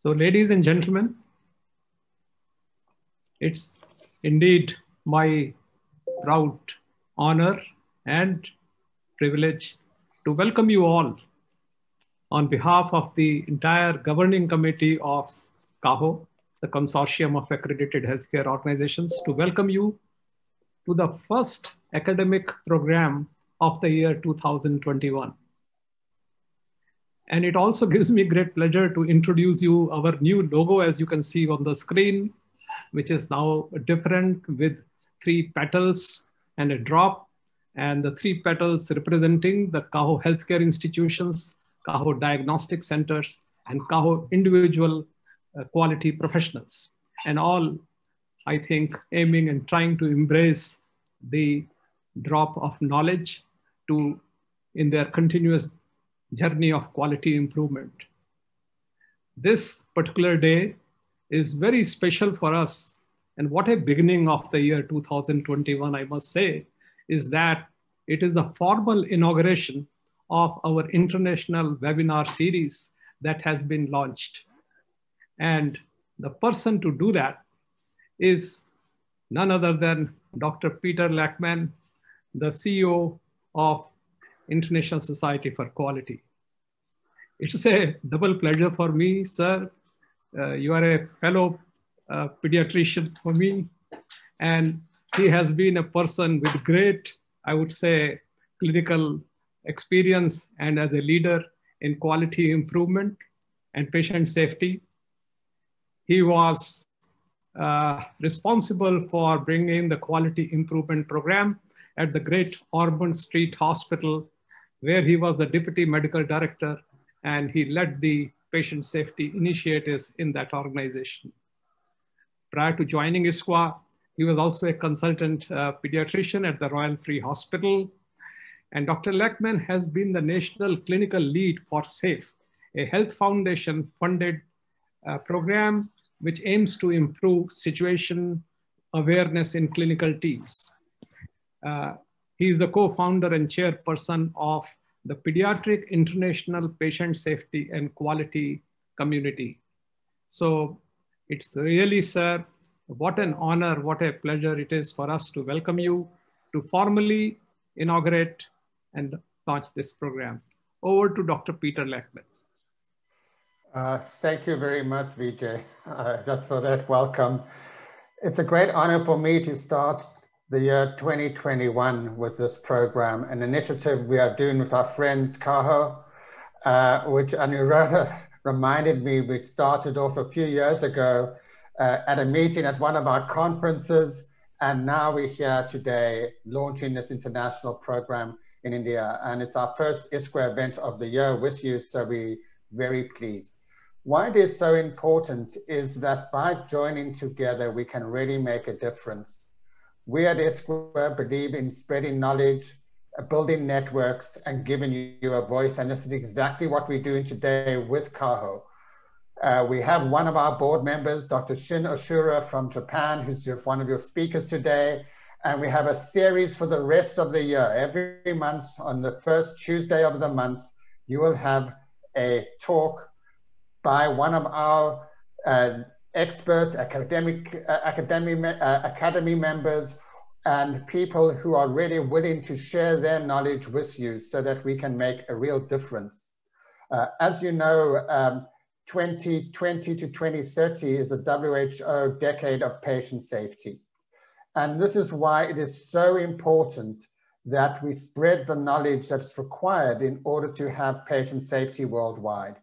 So, ladies and gentlemen, it's indeed my proud honor and privilege to welcome you all on behalf of the entire governing committee of CAHO, the Consortium of Accredited Healthcare Organizations, to welcome you to the first academic program of the year 2021. And it also gives me great pleasure to introduce you our new logo, as you can see on the screen, which is now different with three petals and a drop. And the three petals representing the CAHO healthcare institutions, CAHO diagnostic centers, and CAHO individual uh, quality professionals. And all, I think, aiming and trying to embrace the drop of knowledge to in their continuous journey of quality improvement. This particular day is very special for us. And what a beginning of the year 2021, I must say, is that it is the formal inauguration of our international webinar series that has been launched. And the person to do that is none other than Dr. Peter Lachman, the CEO of International Society for Quality. It's a double pleasure for me, sir. Uh, you are a fellow uh, pediatrician for me, and he has been a person with great, I would say, clinical experience and as a leader in quality improvement and patient safety. He was uh, responsible for bringing the quality improvement program at the Great Ormond Street Hospital, where he was the deputy medical director and he led the patient safety initiatives in that organization. Prior to joining ISQua, he was also a consultant uh, pediatrician at the Royal Free Hospital. And Dr. Lachman has been the national clinical lead for SAFE, a health foundation funded uh, program which aims to improve situation awareness in clinical teams. Uh, he is the co-founder and chairperson of the Pediatric International Patient Safety and Quality Community. So it's really, sir, what an honor, what a pleasure it is for us to welcome you to formally inaugurate and launch this program. Over to Dr. Peter Lachman. Uh, thank you very much, Vijay, uh, just for that welcome. It's a great honor for me to start the year 2021 with this program, an initiative we are doing with our friends CAHO, uh, which Anuradha reminded me we started off a few years ago uh, at a meeting at one of our conferences. And now we're here today launching this international program in India. And it's our first ISQua event of the year with you, so we're very pleased. Why it is so important is that by joining together, we can really make a difference we at ISQua believe in spreading knowledge, uh, building networks, and giving you a voice. And this is exactly what we're doing today with CAHO. Uh, we have one of our board members, Dr. Shin Ushiro from Japan, who's one of your speakers today. And we have a series for the rest of the year. Every month on the first Tuesday of the month, you will have a talk by one of our uh, experts, academic, uh, academic uh, academy members, and people who are really willing to share their knowledge with you so that we can make a real difference. Uh, as you know, um, 2020 to 2030 is a WHO decade of patient safety. And this is why it is so important that we spread the knowledge that's required in order to have patient safety worldwide.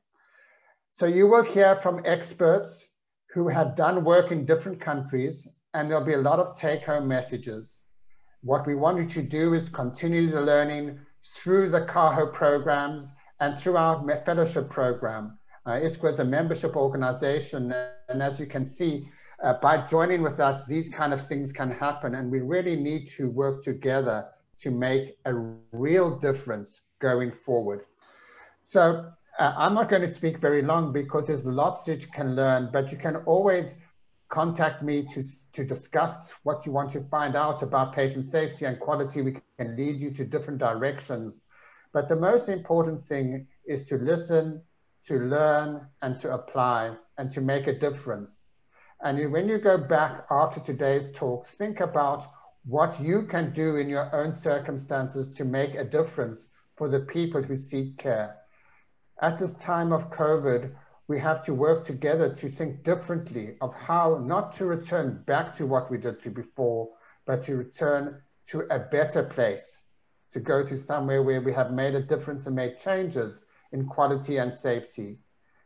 So you will hear from experts who have done work in different countries, and there'll be a lot of take home messages. What we want you to do is continue the learning through the CAHO programs and through our fellowship program. Uh, is a membership organization, and as you can see, uh, by joining with us, these kind of things can happen, and we really need to work together to make a real difference going forward. So uh, I'm not going to speak very long because there's lots that you can learn, but you can always contact me to, to discuss what you want to find out about patient safety and quality. We can lead you to different directions. But the most important thing is to listen, to learn and to apply and to make a difference. And when you go back after today's talk, think about what you can do in your own circumstances to make a difference for the people who seek care. At this time of COVID, we have to work together to think differently of how not to return back to what we did to before, but to return to a better place, to go to somewhere where we have made a difference and made changes in quality and safety.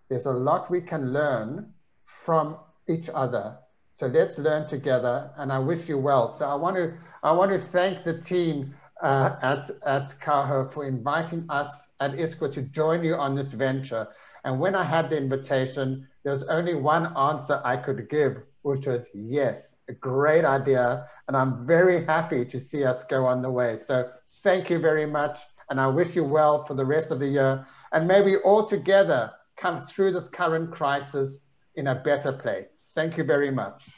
There's a lot we can learn from each other. So let's learn together and I wish you well. So I want to, I want to thank the team uh, at, at CAHO for inviting us at ISQua to join you on this venture. And when I had the invitation, there was only one answer I could give, which was yes, a great idea. And I'm very happy to see us go on the way. So thank you very much. And I wish you well for the rest of the year. And may we all together come through this current crisis in a better place. Thank you very much.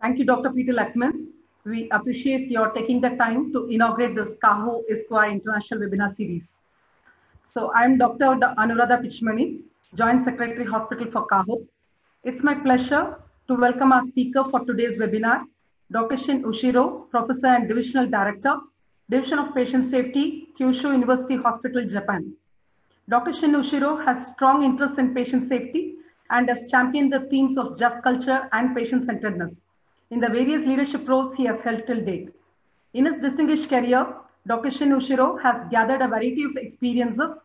Thank you, Dr. Peter Lachman. We appreciate your taking the time to inaugurate this CAHO ISQua International Webinar Series. So I'm Dr. Anuradha Pichmani, Joint Secretary Hospital for CAHO. It's my pleasure to welcome our speaker for today's webinar, Dr. Shin Ushiro, Professor and Divisional Director, Division of Patient Safety, Kyushu University Hospital, Japan. Dr. Shin Ushiro has strong interest in patient safety and has championed the themes of just culture and patient-centeredness in the various leadership roles he has held till date. In his distinguished career, Dr. Shin Ushiro has gathered a variety of experiences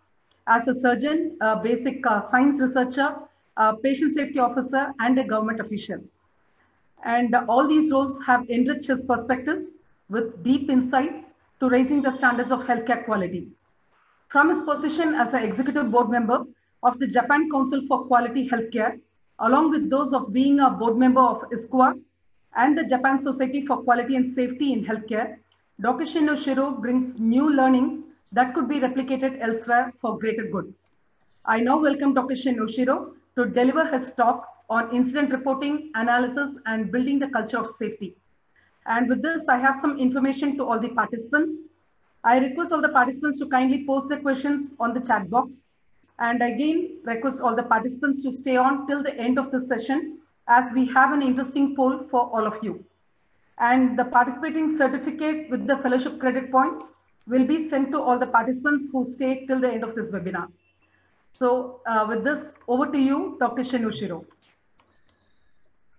as a surgeon, a basic uh, science researcher, a patient safety officer, and a government official. And uh, all these roles have enriched his perspectives with deep insights to raising the standards of healthcare quality. From his position as an executive board member of the Japan Council for Quality Healthcare, along with those of being a board member of ISQua and the Japan Society for Quality and Safety in Healthcare, Dr. Shin Ushiro brings new learnings that could be replicated elsewhere for greater good. I now welcome Dr. Shin Ushiro to deliver his talk on incident reporting, analysis, and building the culture of safety. And with this, I have some information to all the participants. I request all the participants to kindly post their questions on the chat box. And again, request all the participants to stay on till the end of the session as we have an interesting poll for all of you and the participating certificate with the fellowship credit points will be sent to all the participants who stay till the end of this webinar. So uh, with this, over to you, Dr. Shin Ushiro.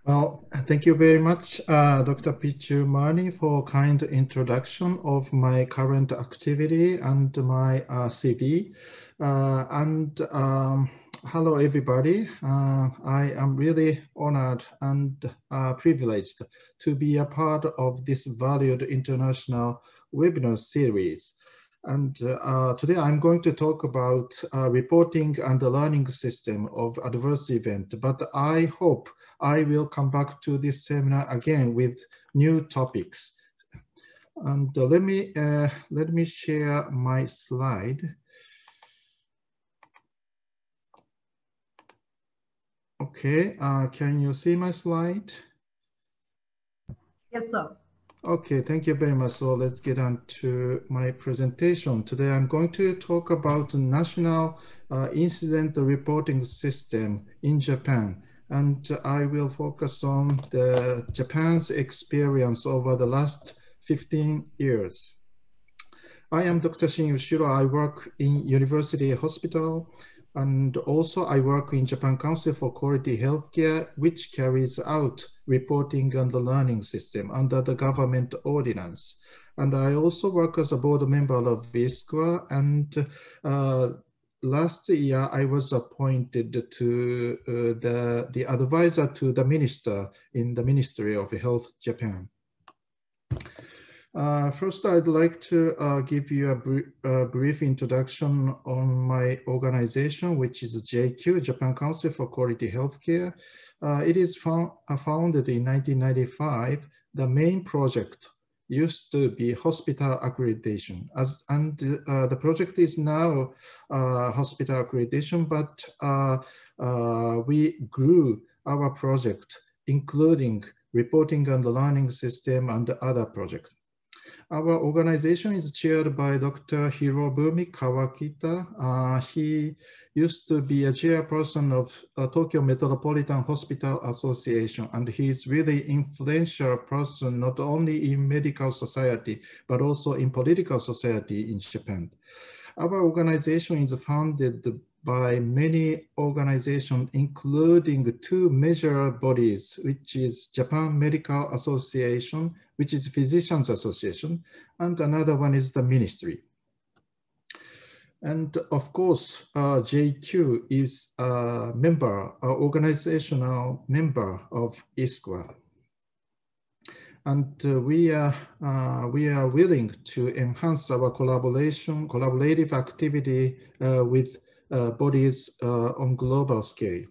Well, thank you very much, uh, Dr. Pichmani, for kind introduction of my current activity and my uh, CV. Uh, and um, hello, everybody. Uh, I am really honored and uh, privileged to be a part of this valued international webinar series. And uh, today I'm going to talk about uh, reporting and the learning system of adverse event, but I hope I will come back to this seminar again with new topics. And uh, let me let me share my slide. Okay, uh, can you see my slide? Yes, sir. Okay, thank you very much. So let's get on to my presentation. Today I'm going to talk about the National uh, Incident Reporting System in Japan. And I will focus on the Japan's experience over the last 15 years. I am Dr. Shin Ushiro. I work in University Hospital and also I work in Japan Council for Quality Healthcare, which carries out reporting and the learning system under the government ordinance. And I also work as a board member of ISQua and uh, last year I was appointed to uh, the, the advisor to the minister in the Ministry of Health Japan. Uh, first, I'd like to uh, give you a, br a, brief introduction on my organization, which is JQ, Japan Council for Quality Healthcare. Uh, it is found, uh, founded in 1995. The main project used to be hospital accreditation, as, and uh, the project is now uh, hospital accreditation, but we grew our project, including reporting and learning system and other projects. Our organization is chaired by Dr. Hirobumi Kawakita. Uh, he used to be a chairperson of uh, Tokyo Metropolitan Hospital Association, and he is really influential person not only in medical society, but also in political society in Japan. Our organization is founded by many organizations, including two major bodies, which is Japan Medical Association, which is Physicians Association, and another one is the ministry. And of course, uh, JQ is a member, an organizational member of ISQua. And uh, we, are, uh, we are willing to enhance our collaboration, collaborative activity uh, with uh, bodies uh, on global scale.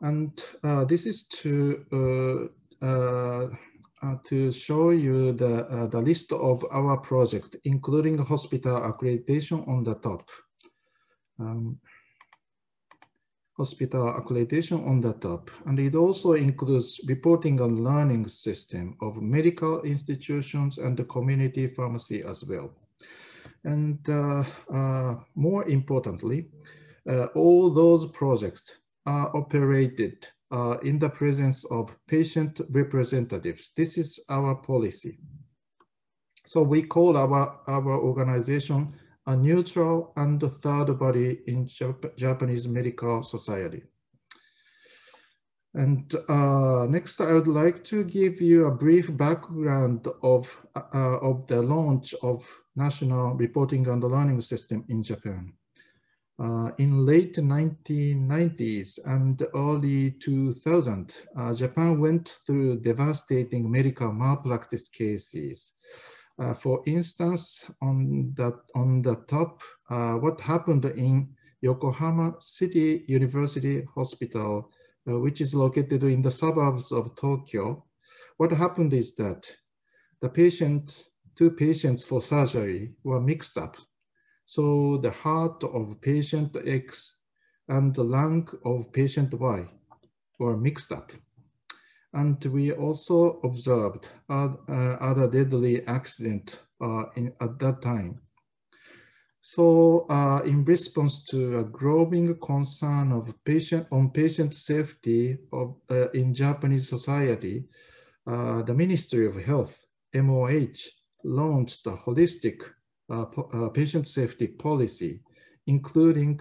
And this is to to show you the, uh, the list of our project, including hospital accreditation on the top. Um, hospital accreditation on the top. And it also includes reporting and learning system of medical institutions and the community pharmacy as well. And uh, uh, more importantly, uh, all those projects are operated uh, in the presence of patient representatives. This is our policy. So we call our, our organization a neutral and third body in Jap Japanese Medical Society. And uh, next, I would like to give you a brief background of, uh, of the launch of National Reporting and Learning System in Japan. Uh, in late 1990s and early 2000, uh, Japan went through devastating medical malpractice cases. Uh, for instance, on, that, on the top, uh, what happened in Yokohama City University Hospital, uh, which is located in the suburbs of Tokyo. What happened is that the patient, two patients for surgery were mixed up so the heart of patient X and the lung of patient Y were mixed up. And we also observed uh, other deadly accident uh, in, at that time. So uh, in response to a growing concern of patient on patient safety of, uh, in Japanese society, uh, the Ministry of Health, MOH, launched a holistic patient safety policy, including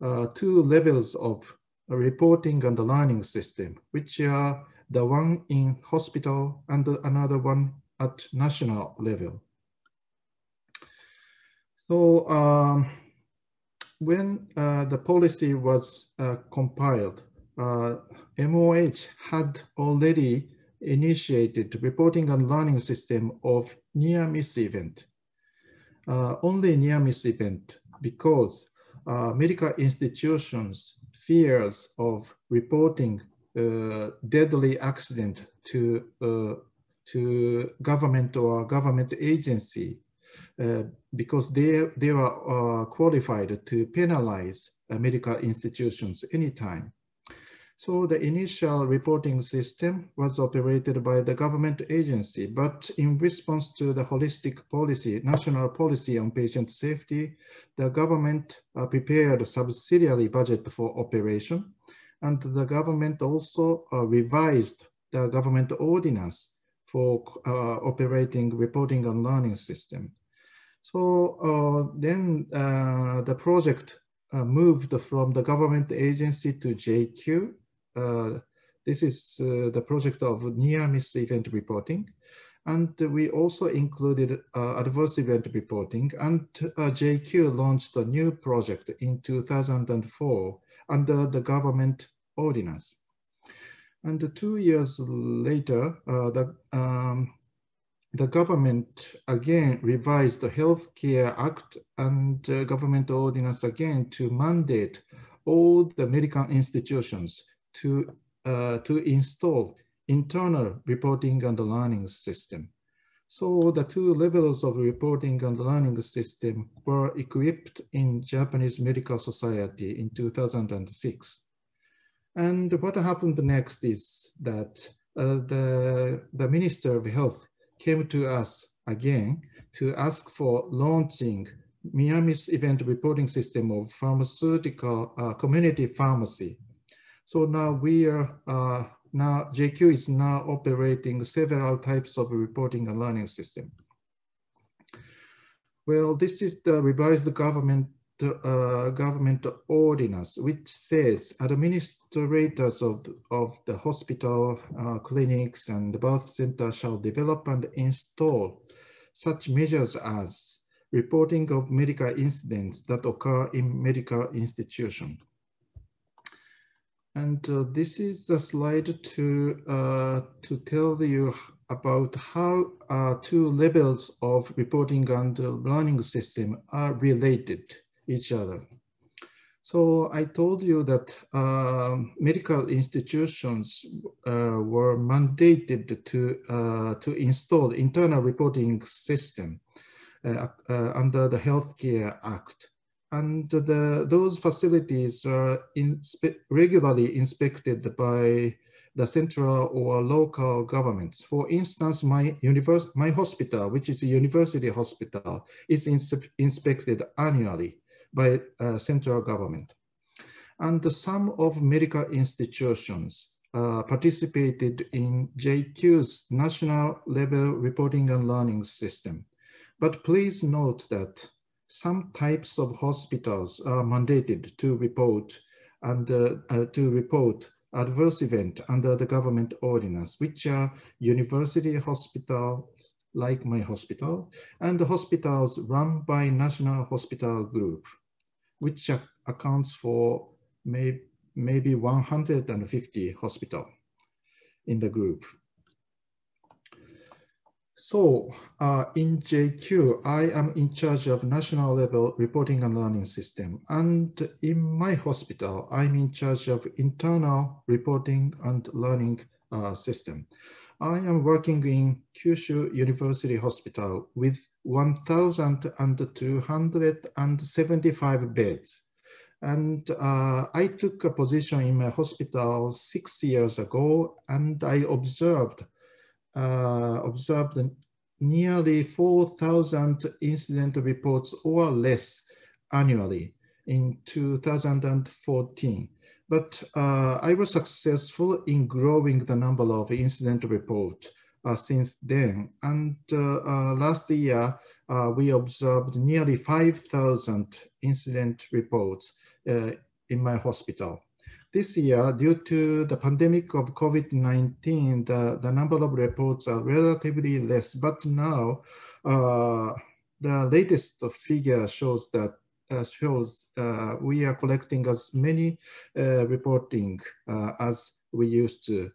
uh, two levels of reporting and learning system, which are the one in hospital and another one at national level. So um, when uh, the policy was uh, compiled, uh, MOH had already initiated reporting and learning system of near miss event uh, only near miss event because uh, medical institutions fears of reporting uh, deadly accident to uh, to government or government agency uh, because they they are uh, qualified to penalize medical institutions anytime. So the initial reporting system was operated by the government agency, but in response to the holistic policy, national policy on patient safety, the government uh, prepared a subsidiary budget for operation. And the government also uh, revised the government ordinance for uh, operating reporting and learning system. So uh, then uh, the project uh, moved from the government agency to JQ this is uh, the project of near miss event reporting. And we also included uh, adverse event reporting and JQ launched a new project in 2004 under the government ordinance. And two years later, uh, the, um, the government again revised the Healthcare Act and uh, government ordinance again to mandate all the medical institutions to, uh, to install internal reporting and learning system. So the two levels of reporting and learning system were equipped in Japanese Medical Society in 2006. And what happened next is that uh, the, the Minister of Health came to us again to ask for launching near miss event reporting system of pharmaceutical uh, community pharmacy. So now we are, uh, now JQ is now operating several types of reporting and learning system. Well, this is the revised government uh, government ordinance, which says administrators of, of the hospital, uh, clinics, and birth center shall develop and install such measures as reporting of medical incidents that occur in medical institution. And uh, this is a slide to, uh, to tell you about how uh, two levels of reporting and learning system are related each other. So I told you that uh, medical institutions uh, were mandated to, uh, to install internal reporting system uh, uh, under the Healthcare Act. And the, those facilities are inspe regularly inspected by the central or local governments. For instance, my, my hospital, which is a university hospital, is ins inspected annually by uh, central government. And some of medical institutions uh, participated in JQ's national level reporting and learning system. But please note that some types of hospitals are mandated to report and uh, uh, to report adverse event under the government ordinance, which are university hospitals like my hospital and the hospitals run by National Hospital Group which accounts for may, maybe 150 hospital in the group. So uh, in JQ, I am in charge of national level reporting and learning system. And in my hospital, I'm in charge of internal reporting and learning uh, system. I am working in Kyushu University Hospital with 1,275 beds. And uh, I took a position in my hospital six years ago, and I observed uh, observed nearly 4,000 incident reports or less annually in 2014. But uh, I was successful in growing the number of incident reports uh, since then. And uh, uh last year, we observed nearly 5,000 incident reports in my hospital. This year, due to the pandemic of COVID-19, the, the number of reports are relatively less, but now the latest figure shows that uh, shows uh, we are collecting as many uh, reporting as we used to.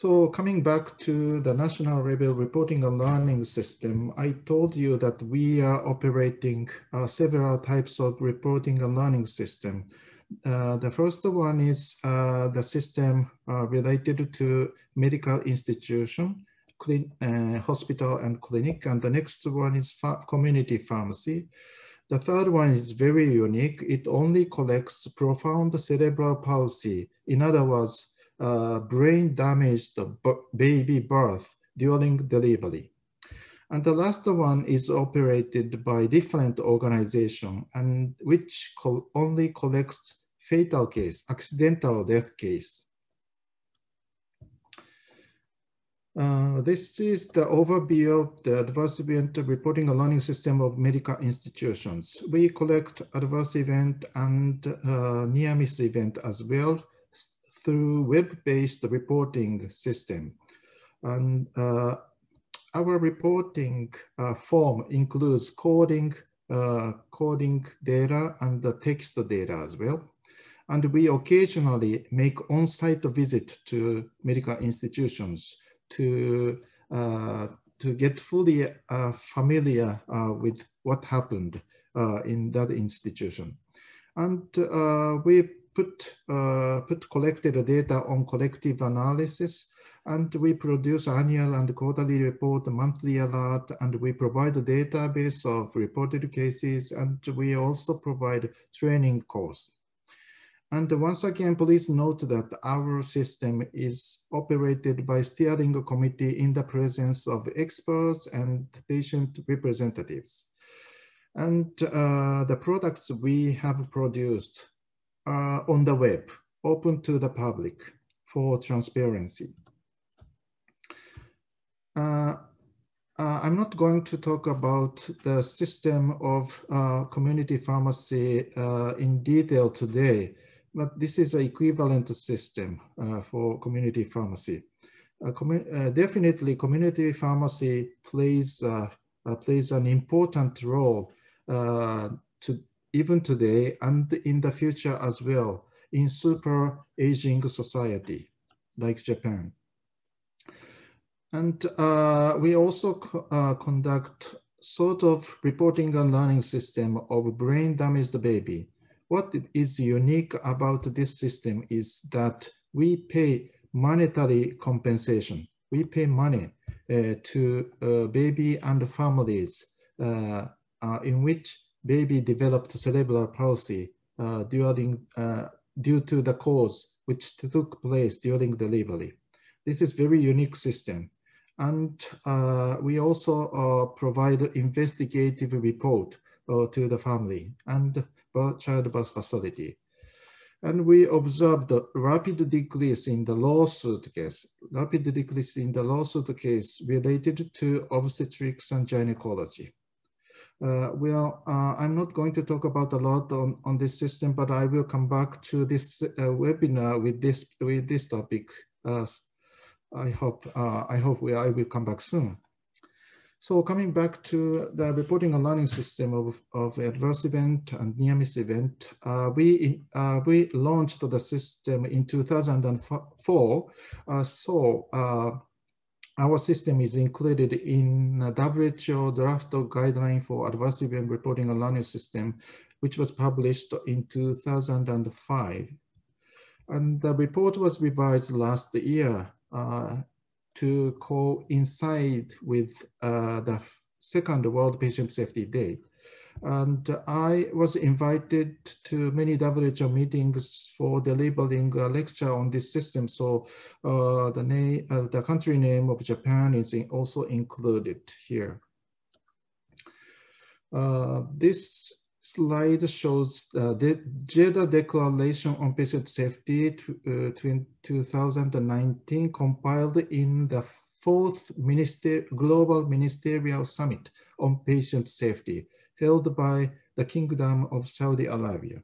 So coming back to the national level reporting and learning system, I told you that we are operating uh, several types of reporting and learning system. Uh, the first one is uh, the system related to medical institution uh, hospital and clinic, and the next one is community pharmacy. The third one is very unique. It only collects profound cerebral palsy. In other words, uh, brain damaged baby birth during delivery. And the last one is operated by different organization and which only collects fatal case, accidental death case. Uh, this is the overview of the adverse event reporting and learning system of medical institutions. We collect adverse event and uh, near miss event as well through web-based reporting system. And uh, our reporting uh, form includes coding, uh, coding data and the text data as well. And we occasionally make on-site visit to medical institutions to uh, to get fully uh, familiar uh, with what happened in that institution. And we put, put collected data on collective analysis and we produce annual and quarterly report, monthly alert, and we provide a database of reported cases, and we also provide training course. And once again, please note that our system is operated by steering committee in the presence of experts and patient representatives. And uh, the products we have produced are on the web, open to the public for transparency. Uh, uh, I'm not going to talk about the system of uh, community pharmacy uh, in detail today, but this is an equivalent system uh, for community pharmacy. Uh, uh, definitely, community pharmacy plays plays an important role to even today and in the future as well in super aging society like Japan. And uh, we also co uh, conduct sort of reporting and learning system of brain damaged baby. What is unique about this system is that we pay monetary compensation. We pay money uh, to uh, baby and families uh, uh, in which baby developed cerebral palsy during, due to the cause which took place during delivery. This is very unique system. And uh, we also uh, provide investigative report uh, to the family and child birth facility. And we observed a rapid decrease in the lawsuit case, rapid decrease in the lawsuit case related to obstetrics and gynecology. Uh, well, uh, I'm not going to talk about a lot on, on this system, but I will come back to this uh, webinar with this with this topic I hope uh, I hope we I will come back soon. So coming back to the reporting and learning system of, of adverse event and near miss event, uh, we uh, we launched the system in 2004. Uh, so our system is included in WHO draft guideline for adverse event reporting and learning system, which was published in 2005. And the report was revised last year uh, to coincide with uh, the second World Patient Safety Day. And I was invited to many WHO meetings for delivering a lecture on this system. So uh, the, name, uh, the country name of Japan is in also included here. Uh, this slide shows uh, the Jeddah Declaration on Patient Safety uh, 2019 compiled in the fourth Minister Global Ministerial Summit on Patient Safety held by the Kingdom of Saudi Arabia.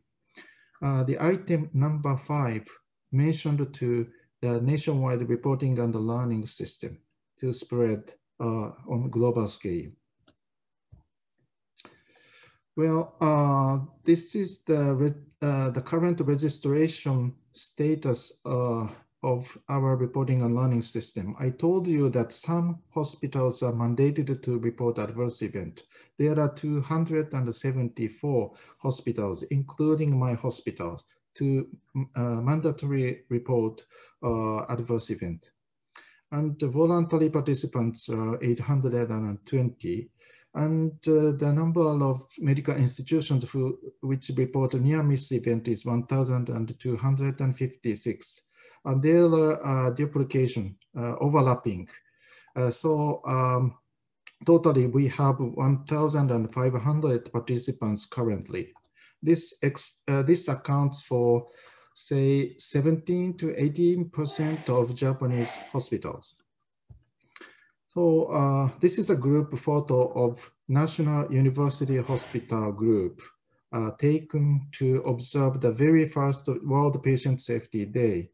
Uh, the item number five mentioned to the nationwide reporting and the learning system to spread uh, on global scale. Well, uh, this is the, uh, the current registration status uh, of our reporting and learning system. I told you that some hospitals are mandated to report adverse event. There are 274 hospitals, including my hospitals, to uh, mandatory report uh, adverse event. And voluntary participants are 820 and uh, the number of medical institutions who, which report near miss event is 1,256. And there are uh, duplication, uh, overlapping. Uh, so um, totally we have 1,500 participants currently. This, this accounts for say 17 to 18% of Japanese hospitals. So uh, this is a group photo of National University Hospital group uh, taken to observe the very first World Patient Safety Day.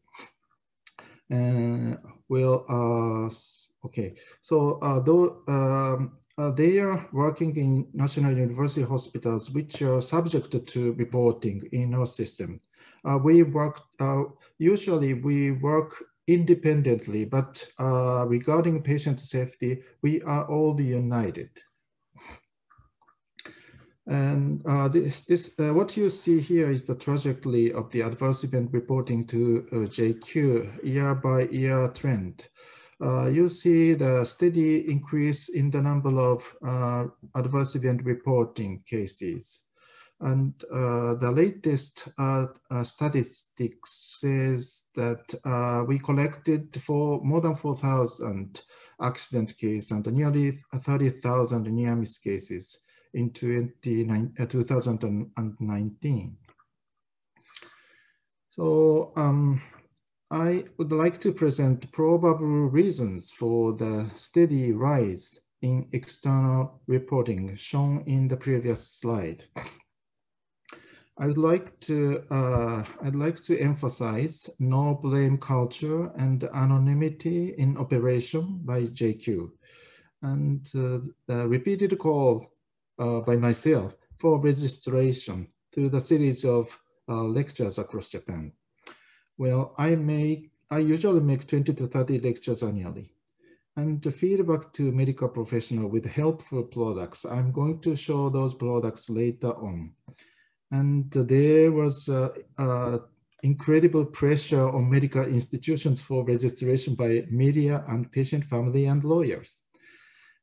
And well, uh, okay, so uh, though um, uh, they are working in National University hospitals, which are subject to reporting in our system. Uh, we work, uh, usually we work independently, but uh, regarding patient safety, we are all united. And uh, this, this uh, what you see here is the trajectory of the adverse event reporting to uh, JQ year by year trend. Uh, you see the steady increase in the number of uh, adverse event reporting cases. And uh, the latest statistics says that we collected for more than 4,000 accident cases and nearly 30,000 near miss cases in 2019. Uh, so um, I would like to present probable reasons for the steady rise in external reporting shown in the previous slide. I would like to uh, I'd like to emphasize no blame culture and anonymity in operation by JQ, and uh, the repeated call by myself for registration to the series of uh, lectures across Japan. Well, I make I usually make 20 to 30 lectures annually. And the feedback to medical professional with helpful products, I'm going to show those products later on. And there was uh, uh, incredible pressure on medical institutions for registration by media and patient family and lawyers.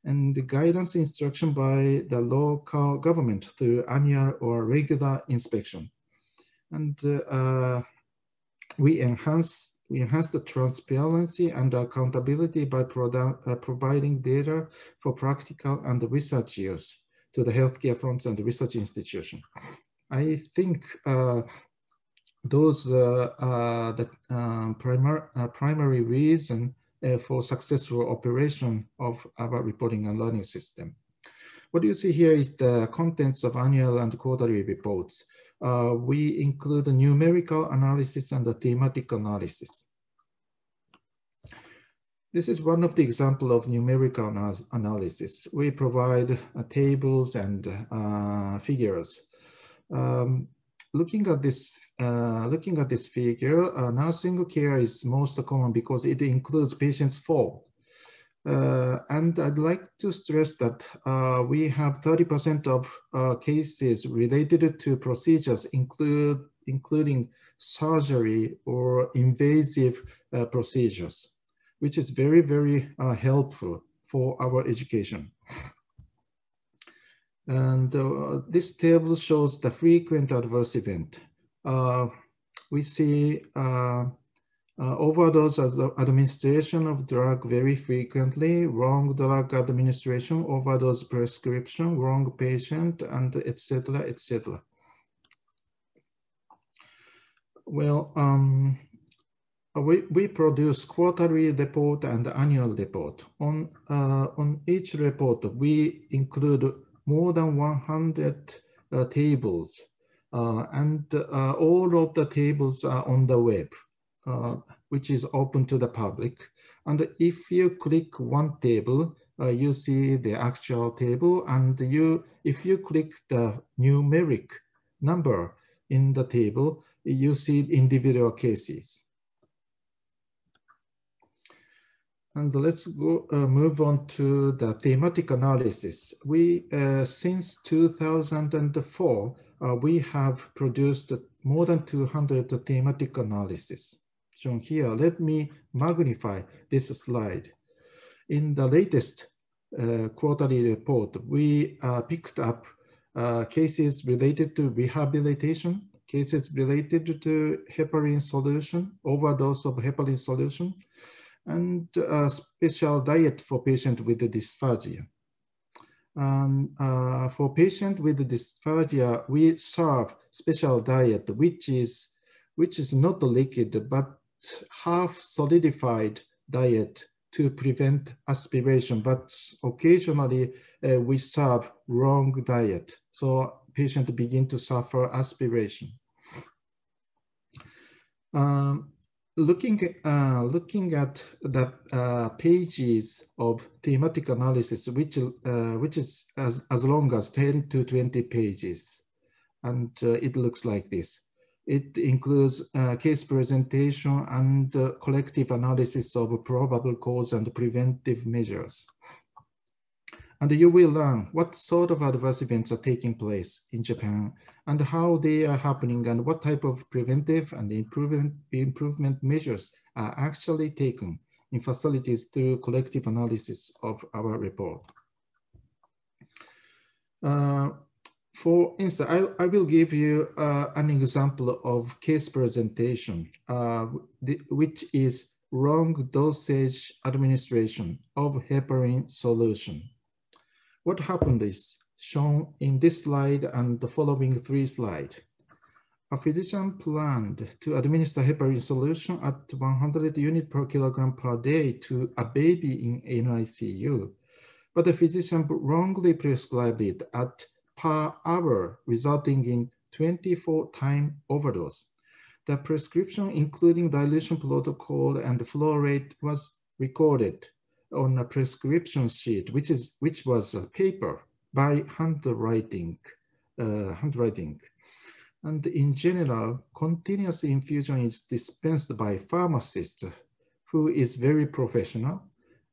And the guidance instruction by the local government through annual or regular inspection. And uh, we enhance we enhance the transparency and accountability by uh, providing data for practical and research use to the healthcare funds and research institution. I think uh, those uh, are the um, primar uh, primary reason uh, for successful operation of our reporting and learning system. What you see here is the contents of annual and quarterly reports. Uh, we include the numerical analysis and the thematic analysis. This is one of the example of numerical analysis. We provide uh, tables and uh, figures. Um, looking at this, uh, looking at this figure, uh, nursing care is most common because it includes patients fall. Uh, and I'd like to stress that uh, we have 30% of uh, cases related to procedures, include, including surgery or invasive uh, procedures, which is very, very uh, helpful for our education. And uh, this table shows the frequent adverse event. we see uh, overdose as administration of drug very frequently, wrong drug administration, overdose prescription, wrong patient, and etc. etc. Well, um, we, we produce quarterly report and annual report. On, uh, on each report, we include more than 100 uh, tables, uh, and uh, all of the tables are on the web. Which is open to the public. And if you click one table, uh, you see the actual table. And you, if you click the numeric number in the table, you see individual cases. And let's go uh, move on to the thematic analysis. We, uh, since 2004, uh, we have produced more than 200 thematic analysis shown here. Let me magnify this slide. In the latest uh, quarterly report, we uh, picked up uh, cases related to rehabilitation, cases related to heparin solution, overdose of heparin solution, and a special diet for patient with dysphagia. Uh, for patient with dysphagia, we serve special diet, which is which is not liquid, but half solidified diet to prevent aspiration, but occasionally uh, we serve wrong diet. So patient begin to suffer aspiration. Um, looking, uh, looking at the uh, pages of thematic analysis, which, uh, which is as, as long as 10 to 20 pages, and uh, it looks like this. It includes uh, case presentation and uh, collective analysis of probable cause and preventive measures. And you will learn what sort of adverse events are taking place in Japan and how they are happening and what type of preventive and improvement, improvement measures are actually taken in facilities through collective analysis of our report. Uh, for instance, I, I will give you uh, an example of case presentation, uh, the, which is wrong dosage administration of heparin solution. What happened is shown in this slide and the following three slides. A physician planned to administer heparin solution at 100 unit per kilogram per day to a baby in NICU, but the physician wrongly prescribed it at per hour, resulting in 24 time overdose. The prescription, including dilution protocol and flow rate was recorded on a prescription sheet, which, is, which was a paper by handwriting, uh, handwriting. And in general, continuous infusion is dispensed by pharmacist who is very professional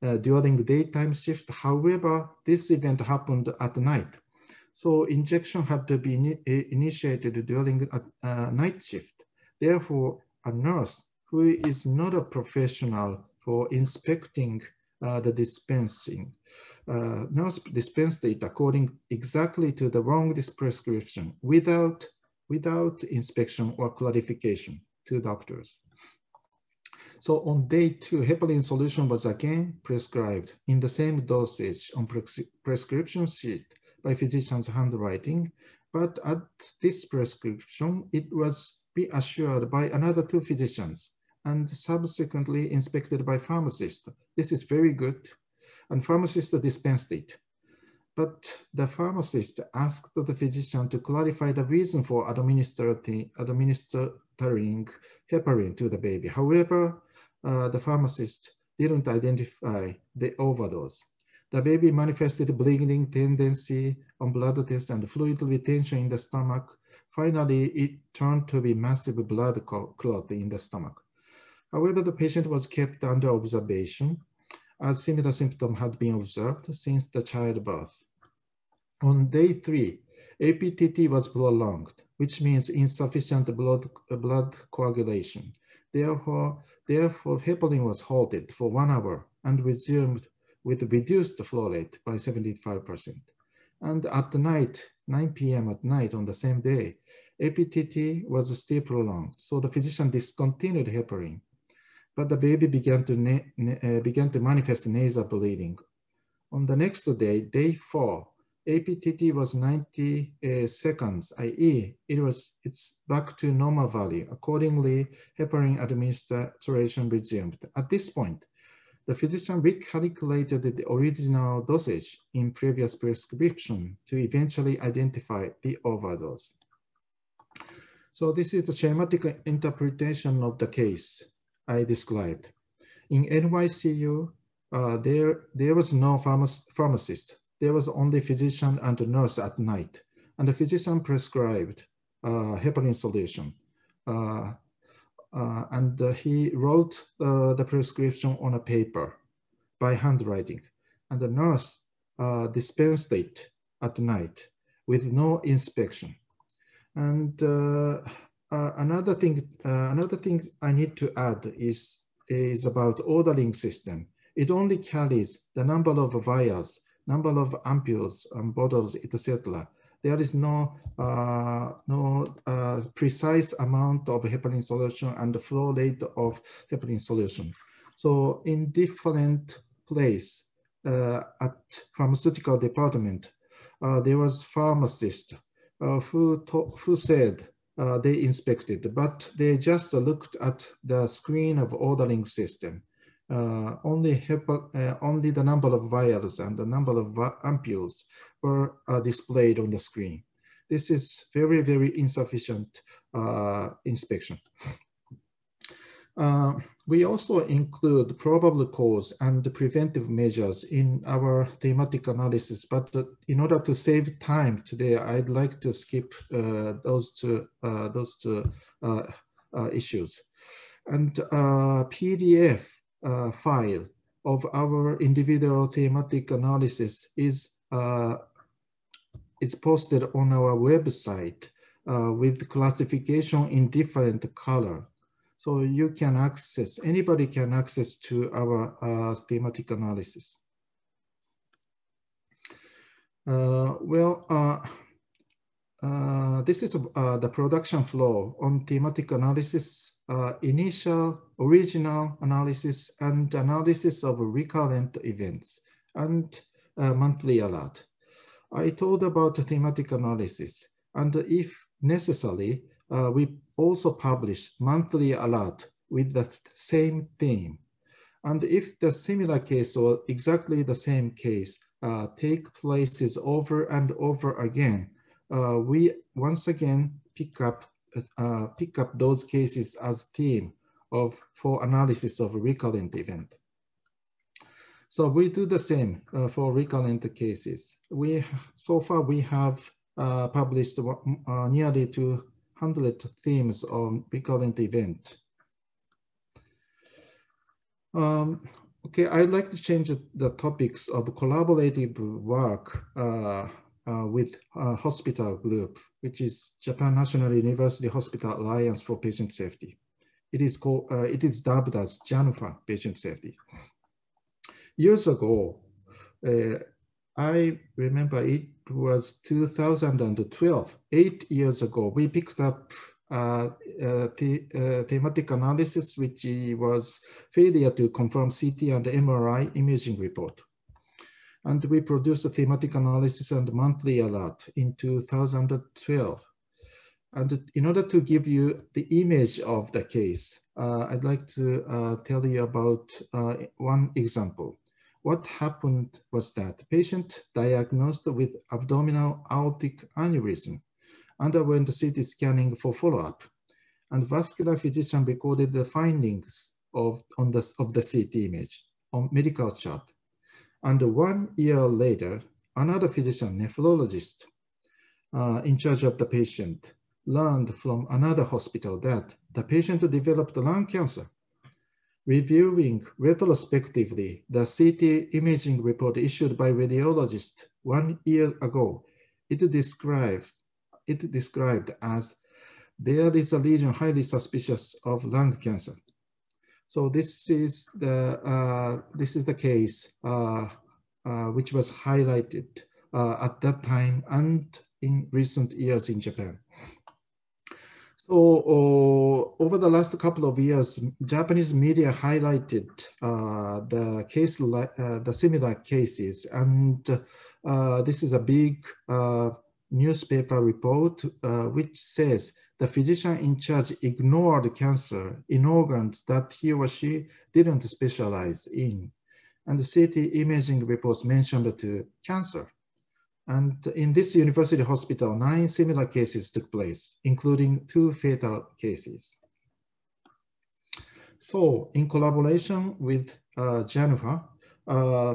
uh, during daytime shift. However, this event happened at night. So injection had to be in initiated during a, a night shift. Therefore, a nurse who is not a professional for inspecting uh, the dispensing, uh, nurse dispensed it according exactly to the wrong prescription without, without inspection or clarification to doctors. So on day two, heparin solution was again prescribed in the same dosage on pres prescription sheet by physician's handwriting, but at this prescription, it was reassured by another two physicians and subsequently inspected by pharmacist. This is very good. And pharmacist dispensed it. But the pharmacist asked the physician to clarify the reason for administering, administering heparin to the baby. However, uh, the pharmacist didn't identify the overdose. The baby manifested bleeding tendency on blood test and fluid retention in the stomach. Finally, it turned to be massive blood clot in the stomach. However, the patient was kept under observation as similar symptom had been observed since the childbirth. On day three, APTT was prolonged, which means insufficient blood, blood coagulation. Therefore, therefore, heparin was halted for one hour and resumed with reduced flow rate by 75%. And at night, 9 p.m. at night on the same day, APTT was still prolonged. So the physician discontinued heparin, but the baby began to, uh, began to manifest nasal bleeding. On the next day, day four, APTT was 90 uh, seconds, i.e. it was it's back to normal value. Accordingly, heparin administration resumed. At this point, the physician recalculated the original dosage in previous prescription to eventually identify the overdose. So this is the schematic interpretation of the case I described. In NICU, uh, there, there was no pharmac pharmacist. There was only physician and nurse at night. And the physician prescribed uh, heparin solution. Uh, uh, and uh, he wrote uh, the prescription on a paper by handwriting. And the nurse dispensed it at night with no inspection. And another thing, another thing I need to add is is about ordering system. It only carries the number of vials, number of ampules and bottles, etc there is no, uh, no uh, precise amount of heparin solution and the flow rate of heparin solution. So in different place uh, at pharmaceutical department, uh, there was pharmacist uh, who, who said uh, they inspected, but they just looked at the screen of ordering system. Uh, only, uh, only the number of vials and the number of ampoules were uh, displayed on the screen. This is very, very insufficient uh, inspection. Uh, we also include probable cause and preventive measures in our thematic analysis, but in order to save time today, I'd like to skip uh, those two, uh, those two uh, issues. And PDF file of our individual thematic analysis is uh, it's posted on our website uh, with classification in different color. So you can access, anybody can access to our uh, thematic analysis. Uh, well, uh, uh, this is uh, the production flow on thematic analysis, uh, initial, original analysis, and analysis of recurrent events, and monthly alert. I told about thematic analysis, and if necessary, we also publish monthly alert with the same theme. And if the similar case or exactly the same case uh, take places over and over again, uh, we once again pick up uh, pick up those cases as theme of for analysis of recurrent event. So we do the same uh, for recurrent cases. We so far we have uh, published uh, nearly 200 themes on recurrent event. Um, okay, I'd like to change the topics of collaborative work uh, uh, with a hospital group, which is Japan National University Hospital Alliance for Patient Safety. It is called, uh, it is dubbed as JANFA Patient Safety. Years ago, uh, I remember it was 2012, eight years ago, we picked up uh, uh, uh, thematic analysis, which was failure to confirm CT and MRI imaging report. And we produced a thematic analysis and monthly alert in 2012. And in order to give you the image of the case, uh, I'd like to uh, tell you about uh, one example. What happened was that patient diagnosed with abdominal aortic aneurysm underwent CT scanning for follow-up, and vascular physician recorded the findings of, on the, of the CT image on medical chart. And one year later, another physician, nephrologist, uh, in charge of the patient, learned from another hospital that the patient developed lung cancer reviewing retrospectively the CT imaging report issued by radiologist one year ago, it describes it described as there is a lesion highly suspicious of lung cancer. So this is the uh, this is the case uh, uh, which was highlighted uh, at that time and in recent years in Japan. So uh, over the last couple of years, Japanese media highlighted uh, the case, uh, the similar cases, and uh, this is a big uh, newspaper report uh, which says the physician in charge ignored cancer in organs that he or she didn't specialize in, and the CT imaging reports mentioned to cancer. And in this university hospital, nine similar cases took place, including two fatal cases. So in collaboration with uh, JANFA, uh,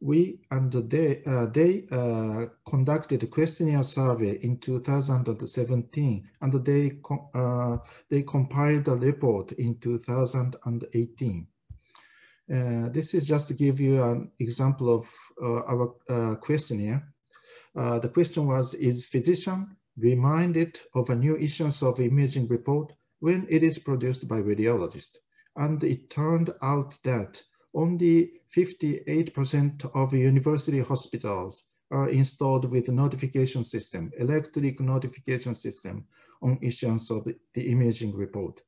we and they, uh, they uh, conducted a questionnaire survey in 2017, and they, uh, they compiled a report in 2018. Uh, this is just to give you an example of uh, our questionnaire. Uh, the question was, is physician reminded of a new issuance of imaging report when it is produced by radiologist? And it turned out that only 58% of university hospitals are installed with notification system, electric notification system on issuance of the, the imaging report.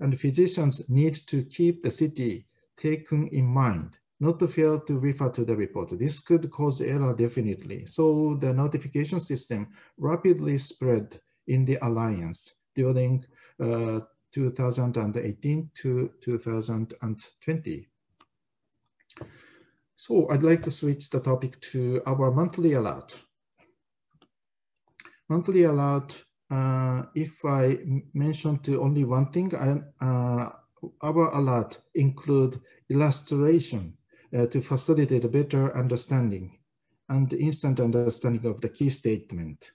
And physicians need to keep the CT taken in mind not to fail to refer to the report. This could cause error definitely. So the notification system rapidly spread in the alliance during uh, 2018 to 2020. So I'd like to switch the topic to our monthly alert. Monthly alert, uh, if I mention to only one thing, I, uh, our alert include illustration uh, to facilitate a better understanding and instant understanding of the key statement.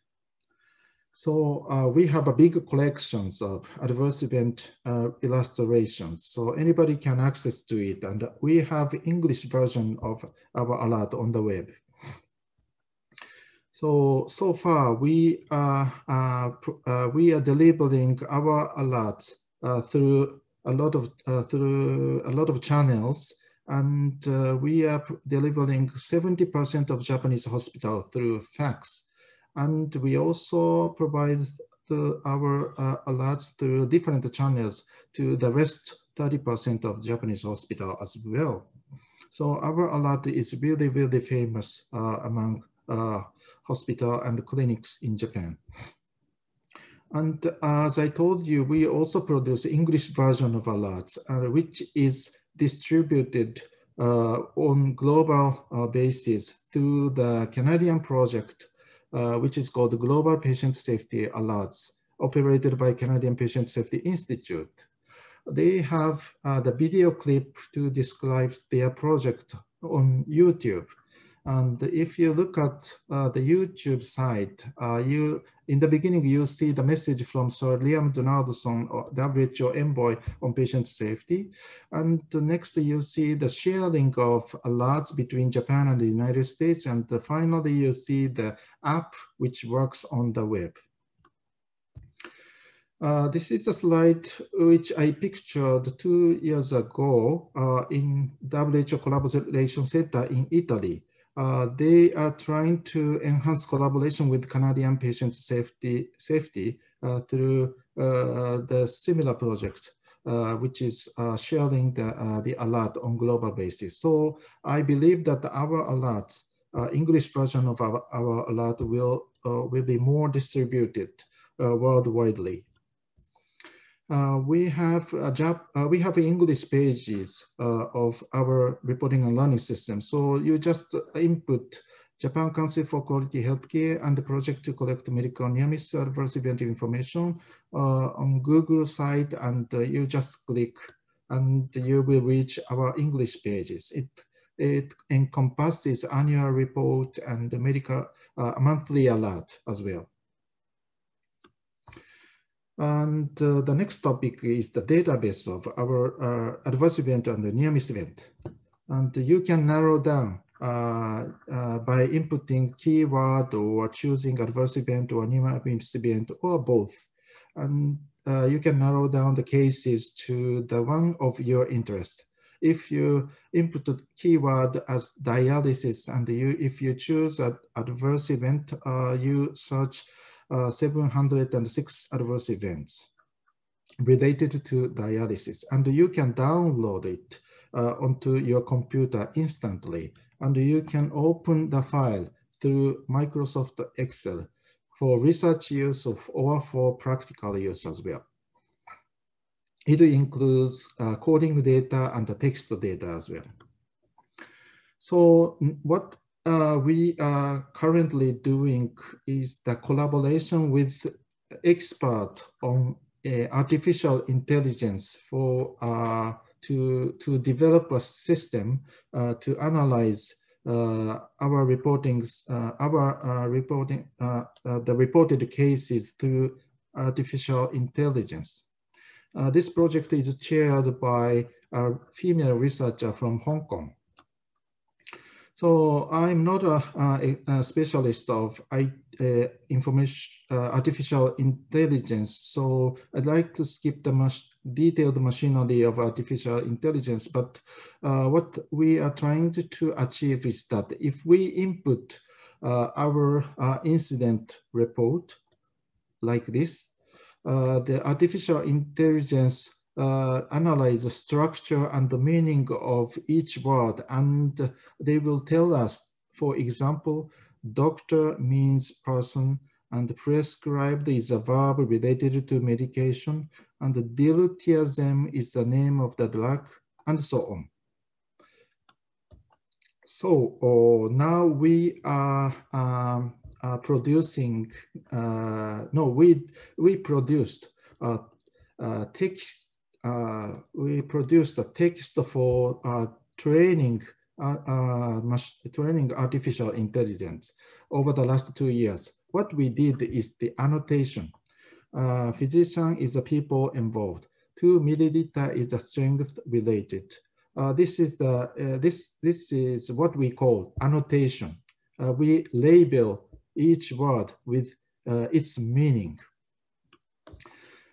So uh, we have a big collections of adverse event uh, illustrations. So anybody can access to it. And we have English version of our alert on the web. So, so far we are, uh, uh we are delivering our alerts uh, through a lot of, uh, through a lot of channels and uh, we are delivering 70% of Japanese hospital through fax And we also provide the, our uh, alerts through different channels to the rest 30% of Japanese hospital as well. So our alert is really, really famous uh, among uh, hospital and clinics in Japan. And as I told you, we also produce English version of alerts, uh, which is distributed uh, on global uh, basis through the Canadian project, uh, which is called Global Patient Safety Alerts, operated by Canadian Patient Safety Institute. They have the video clip to describe their project on YouTube. And if you look at uh, the YouTube site, uh, you in the beginning you see the message from Sir Liam Donaldson, WHO envoy on patient safety, and next you see the sharing of alerts between Japan and the United States, and finally you see the app which works on the web. Uh, this is a slide which I pictured two years ago uh, in WHO Collaboration Center in Italy. Uh, they are trying to enhance collaboration with Canadian patient safety, safety uh, through uh, the similar project, uh, which is sharing the, the alert on global basis. So I believe that our alert, English version of our, our alert will, will be more distributed worldwide. Uh, we have uh, uh, we have English pages uh, of our reporting and learning system. So you just input Japan Council for Quality Healthcare and the project to collect medical near-miss adverse event information uh, on Google site, and uh, you just click, and you will reach our English pages. It it encompasses annual report and the medical monthly alert as well. And uh, the next topic is the database of our uh, adverse event and the near miss event. And you can narrow down uh, uh by inputting keyword or choosing adverse event or near miss event or both. And uh, you can narrow down the cases to the one of your interest. If you input the keyword as dialysis and you, if you choose an adverse event, uh, you search uh, 706 adverse events related to dialysis. And you can download it uh, onto your computer instantly. And you can open the file through Microsoft Excel for research use of, or for practical use as well. It includes uh, coding data and the text data as well. So what uh, we are currently doing is the collaboration with expert on uh, artificial intelligence for uh, to to develop a system uh, to analyze uh, our reportings, uh, our reporting, the reported cases through artificial intelligence. this project is chaired by a female researcher from Hong Kong. So I'm not a, a, specialist of I, uh, information, uh, artificial intelligence. So I'd like to skip the mach detailed machinery of artificial intelligence. But uh, what we are trying to, to, achieve is that if we input uh, our uh, incident report like this, uh, the artificial intelligence uh, analyze the structure and the meaning of each word and they will tell us, for example, doctor means person and prescribed is a verb related to medication and diltiazem is the name of the drug and so on. So uh, now we are um, uh, producing, uh, no, we, we produced uh, text we produced a text for uh, training uh, uh training artificial intelligence over the last two years. What we did is the annotation. Uh, physician is the people involved. Two milliliter is the strength related. Uh, this is the this this is what we call annotation. we label each word with its meaning.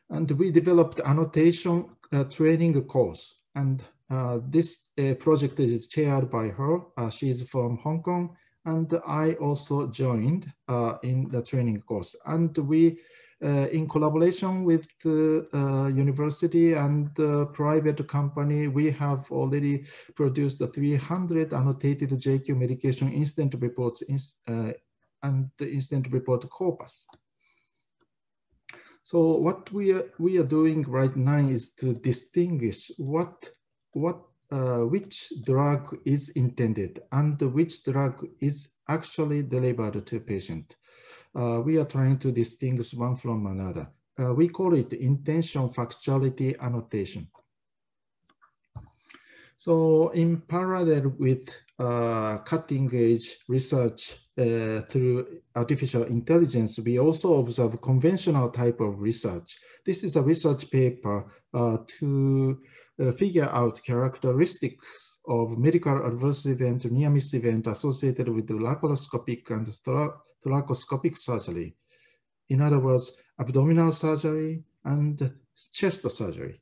And we developed annotation uh, training course. And uh, this uh, project is chaired by her. she is from Hong Kong and I also joined uh, in the training course. And we, uh, in collaboration with the uh, university and the private company, we have already produced 300 annotated JQ medication incident reports in, uh, and the incident report corpus. So what we are, we are doing right now is to distinguish what, what uh, which drug is intended and which drug is actually delivered to patient. Uh, we are trying to distinguish one from another. Uh, we call it intention factuality annotation. So in parallel with uh, cutting edge research uh, through artificial intelligence, we also observe conventional type of research. This is a research paper uh, to uh, figure out characteristics of medical adverse event, near-miss event associated with laparoscopic and thoracoscopic surgery. In other words, abdominal surgery and chest surgery.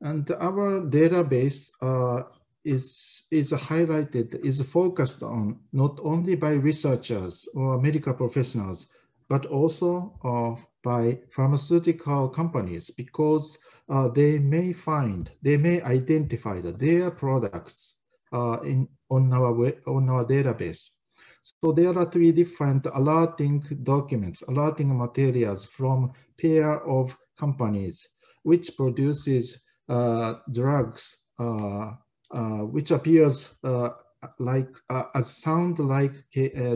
And our database uh, is, is highlighted, is focused on not only by researchers or medical professionals, but also uh, by pharmaceutical companies because uh, they may find, they may identify their products uh, in, on, our, on our database. So there are three different alerting documents, alerting materials from pair of companies, which produces uh, drugs uh, which appears like as sound like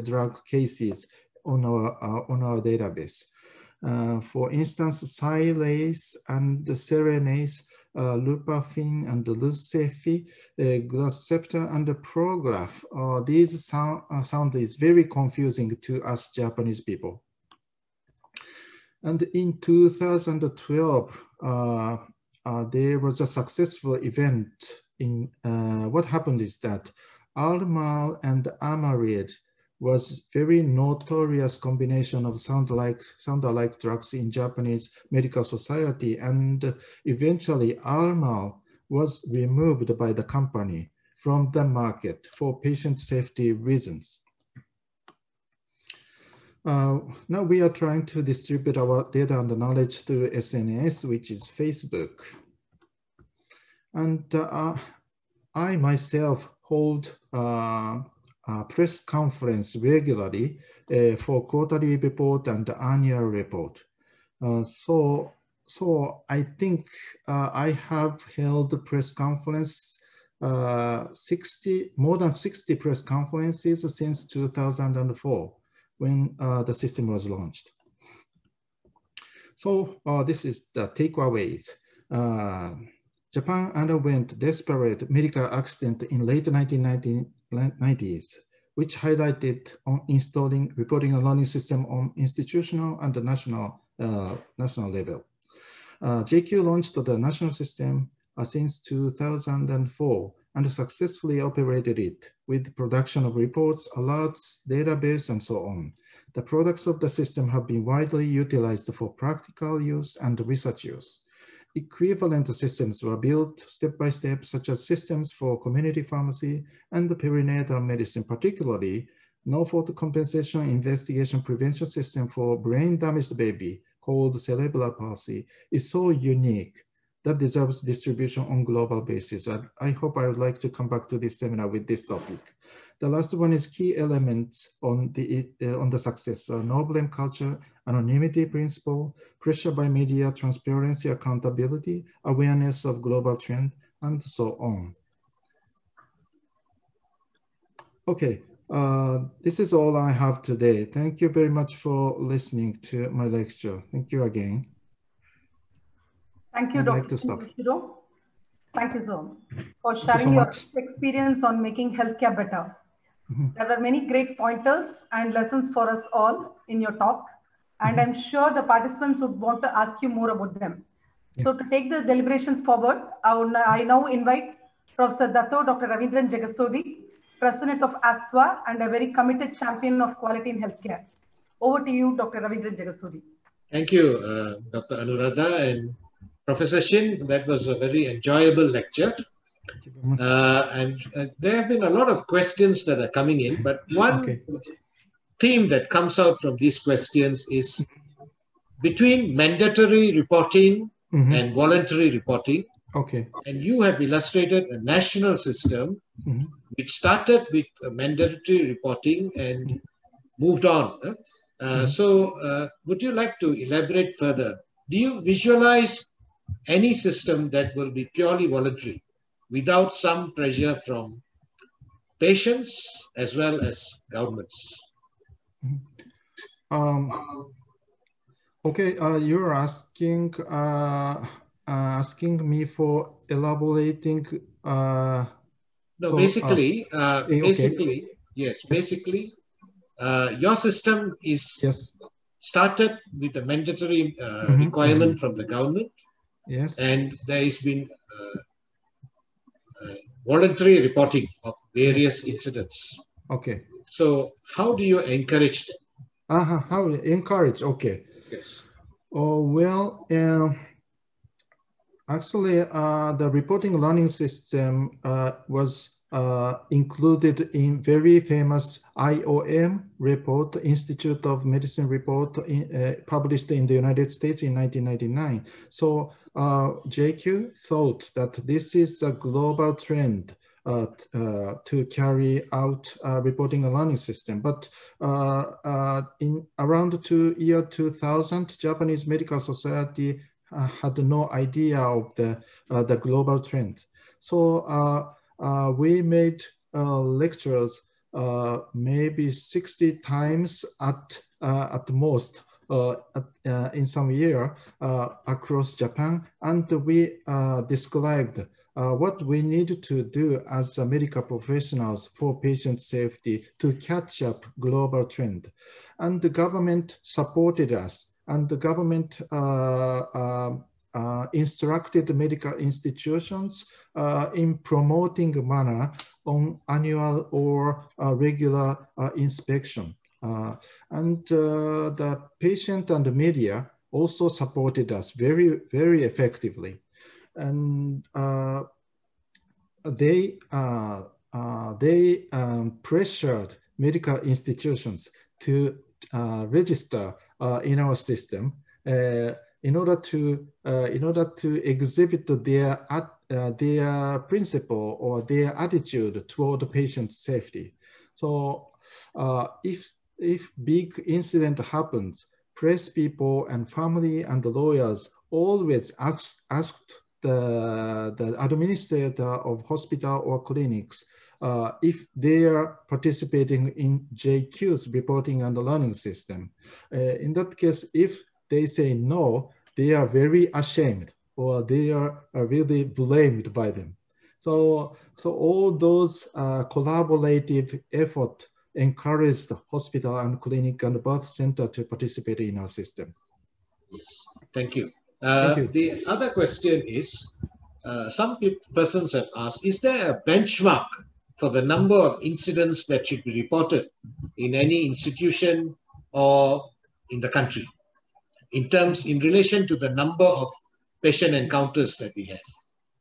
drug cases on our on our database. for instance, Xylase and Serenase uh, Rupafin and Lusefi, uh, Graceptor and the Prograf. Uh, these sound, uh, sound is very confusing to us Japanese people. And in 2012, uh, uh, there was a successful event in uh, what happened is that Almarl and Amaryl was very notorious combination of sound-alike sound -alike drugs in Japanese medical society. And eventually Almarl was removed by the company from the market for patient safety reasons. Uh, now we are trying to distribute our data and knowledge through SNS, which is Facebook. And uh, I myself hold uh, a press conference regularly uh, for quarterly report and annual report. Uh, so, so I think uh, I have held press conference uh, 60, more than 60 press conferences since 2004 when the system was launched. So this is the takeaways. Japan underwent desperate medical accident in late 1990s, which highlighted on installing reporting and learning system on institutional and national, uh, national level. Uh, JQ launched the national system uh, since 2004 and successfully operated it with production of reports, alerts, database, and so on. The products of the system have been widely utilized for practical use and research use. Equivalent systems were built step by step, such as systems for community pharmacy and the perinatal medicine, particularly no-fault compensation investigation prevention system for brain damaged baby called cerebral palsy is so unique that deserves distribution on global basis. I, I hope I would like to come back to this seminar with this topic. The last one is key elements on the, uh, on the success, uh, no blame culture, anonymity principle, pressure by media, transparency, accountability, awareness of global trend, and so on. Okay, uh, this is all I have today. Thank you very much for listening to my lecture. Thank you again. Thank you, I'd Dr. like to stop. Shiro. Thank you, sir, for sharing so your experience on making healthcare better. Mhm. There were many great pointers and lessons for us all in your talk, and I'm sure the participants would want to ask you more about them. So to take the deliberations forward, I, would, I now invite Professor Dato Dr. Ravindran Jegasothy, President of ASTWA and a very committed champion of quality in healthcare. Over to you, Dr. Ravindran Jegasothy. Thank you, uh, Dr. Anuradha and Professor Shin. That was a very enjoyable lecture. Uh, and uh, there have been a lot of questions that are coming in, but one Okay. Theme that comes out from these questions is between mandatory reporting Mhm. and voluntary reporting. Okay. And you have illustrated a national system Mhm. which started with mandatory reporting and moved on. huh? Uh, So, uh, would you like to elaborate further? Do you visualize any system that will be purely voluntary without some pressure from patients as well as governments? Um, okay, uh, you're asking uh, uh, asking me for elaborating. Uh, No, So, uh, basically, uh, okay. basically, yes, basically, uh, your system is yes, started with a mandatory uh, Mhm, requirement from the government, yes. and there has been uh, uh, voluntary reporting of various incidents. Okay. So, how do you encourage them? Uh-huh. How encourage? Okay. Yes. Oh, well, um, actually, uh, the reporting learning system uh, was uh, included in very famous IOM report, Institute of Medicine report in, uh, published in the United States in 1999. So uh, JQ thought that this is a global trend uh, uh, to carry out reporting and learning system. But uh, uh, in around two year 2000, Japanese Medical Society had no idea of the the global trend. So we made lectures maybe 60 times at at most uh, uh, in some year uh, across Japan, and we described uh, what we need to do as medical professionals for patient safety to catch up global trend. And the government supported us and the government uh, uh, uh, instructed medical institutions uh, in promoting manner on annual or uh, regular inspection. And the patient and the media also supported us very, very effectively and uh, they uh, uh, they um, pressured medical institutions to register in our system in order to in order to exhibit their their principle or their attitude toward patient safety. So uh, if if big incident happens, press people and family and lawyers always asked, asked the, the administrator of hospital or clinics uh, if they are participating in JQ's reporting and learning system. Uh, in that case, if they say no, they are very ashamed or they are, are really blamed by them. So, so all those uh, collaborative effort encouraged hospital and clinic and birth center to participate in our system. Yes. Thank you. Uh, The other question is, uh, some pe- persons have asked, is there a benchmark for the number of incidents that should be reported in any institution or in the country in terms, in relation to the number of patient encounters that we have?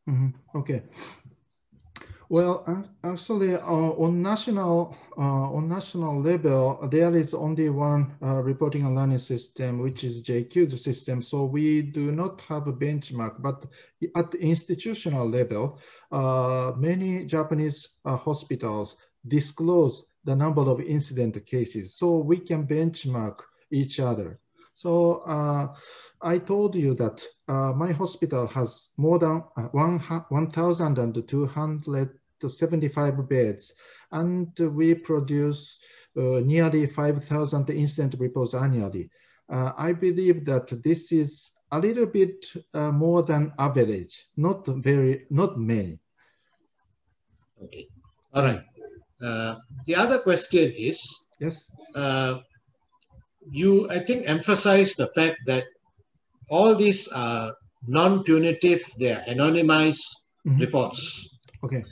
Mhm, Okay. Well, actually, uh, on national uh, on national level, there is only one uh, reporting and learning system, which is JQ's system. So we do not have a benchmark. But at the institutional level, uh, many Japanese uh, hospitals disclose the number of incident cases, so we can benchmark each other. So uh, I told you that uh, my hospital has more than uh, 1,200 to 75 beds, and we produce uh, nearly 5,000 incident reports annually. Uh, I believe that this is a little bit uh, more than average, not very, not many. Okay, all right. the other question is, yes, you, I think, emphasize the fact that all these are non-punitive, they are anonymized mm -hmm. reports. Okay.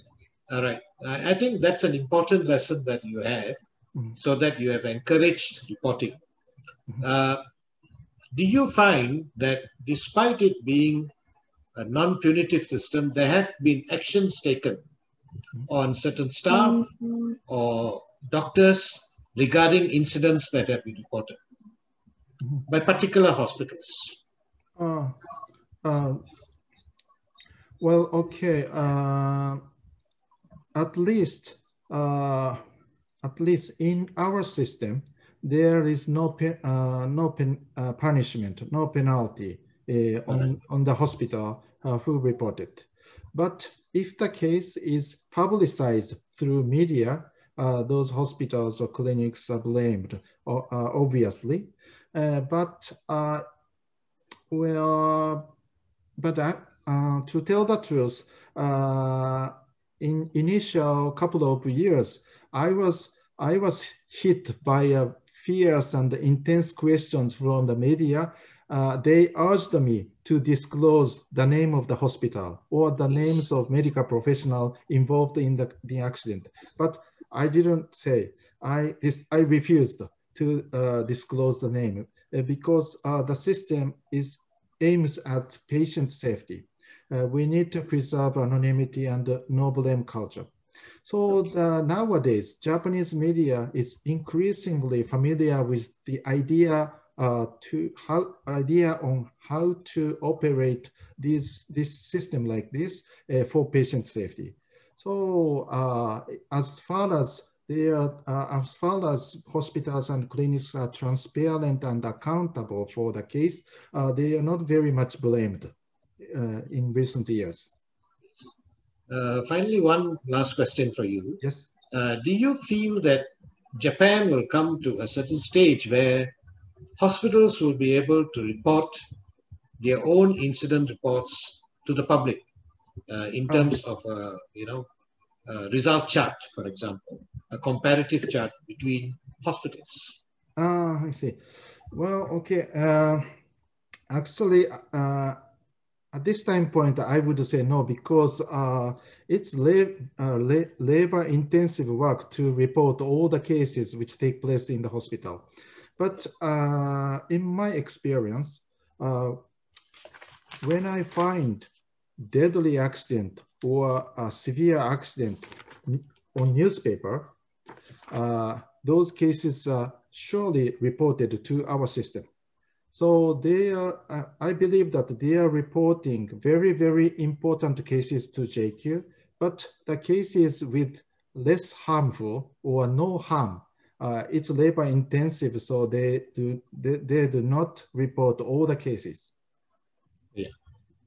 All right. I, I think that's an important lesson that you have Mhm. so that you have encouraged reporting. Mhm. Uh, do you find that despite it being a non-punitive system, there have been actions taken on certain staff or doctors regarding incidents that have been reported by particular hospitals. Uh, uh, well, okay. Uh, at least, uh, at least in our system, there is no uh, no pen, uh, punishment, no penalty on on the hospital who reported. But if the case is publicized through media, uh, those hospitals or clinics are blamed, uh, obviously. Uh, but well, but to tell the truth, in initial couple of years, I was I was hit by a fierce and intense questions from the media uh, they urged me to disclose the name of the hospital or the names of medical professional involved in the, the accident. But I didn't say, I, this, I refused to uh, disclose the name uh, because uh, the system is aims at patient safety. Uh, we need to preserve anonymity and no blame culture. So the, nowadays, Japanese media is increasingly familiar with the idea uh, to how idea on how to operate this this system like this uh, for patient safety. So uh, as far as they are, uh, as far as hospitals and clinics are transparent and accountable for the case, uh, they are not very much blamed uh, in recent years. finally, one last question for you. Yes. do you feel that Japan will come to a certain stage where hospitals will be able to report their own incident reports to the public uh, in terms of, uh, you know, a result chart, for example, a comparative chart between hospitals. Ah, I see. Well, okay. Uh, actually, uh, at this time point, I would say no, because uh, it's uh, labor intensive work to report all the cases which take place in the hospital. But uh, in my experience, uh, when I find deadly accident or a severe accident on newspaper, uh, those cases are surely reported to our system. So they are, I believe that they are reporting very, very important cases to JQ, but the cases with less harmful or no harm uh, it's labor intensive, so they do they, they do not report all the cases. Yeah.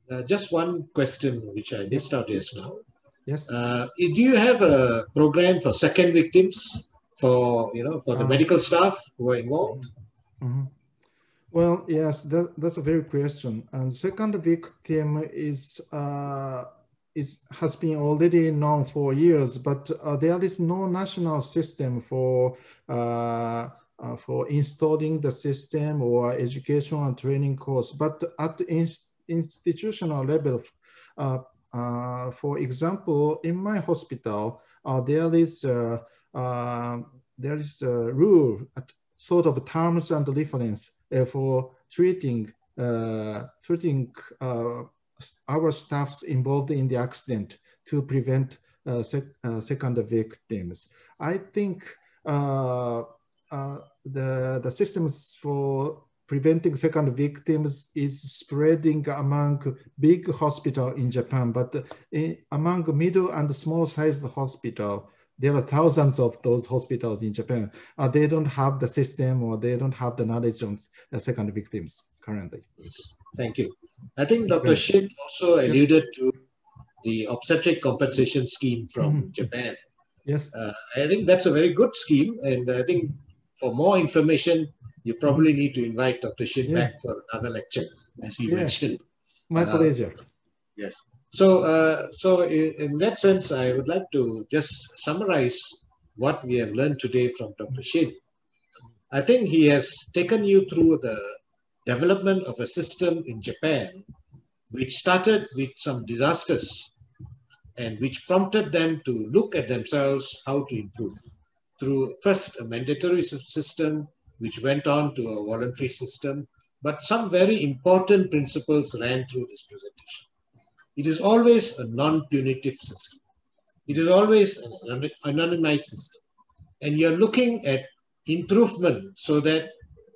Uh, just one question which I missed out just now. Yes. Uh, do you have a program for second victims for you know for the uh, medical staff who are involved? Mm -hmm. Well, yes, that, that's a very question. And second victim is uh, is, has been already known for years, but uh, there is no national system for uh, uh, for installing the system or education and training course. But at in, institutional level, uh, uh, for example, in my hospital, there is there is a rule, at sort of terms and reference for treating treating our staffs involved in the accident to prevent uh, sec uh, second victims. I think uh, uh, the, the systems for preventing second victims is spreading among big hospital in Japan, but in, among middle and small sized hospital, there are thousands of those hospitals in Japan. Uh, they don't have the system or they don't have the knowledge on uh, second victims currently. Thank you. I think Dr. Shin also alluded to the obstetric compensation scheme from mm -hmm. Japan. Yes. Uh, I think that's a very good scheme. And I think for more information, you probably need to invite Dr. Shin yeah. back for another lecture, as he yeah. mentioned. My uh, pleasure. Yes. So, uh, so in, in, that sense, I would like to just summarize what we have learned today from Dr. Shin. I think he has taken you through the development of a system in Japan, which started with some disasters and which prompted them to look at themselves how to improve through first a mandatory system, which went on to a voluntary system, but some very important principles ran through this presentation. It is always a non-punitive system. It is always an anonymized system. And you're looking at improvement so that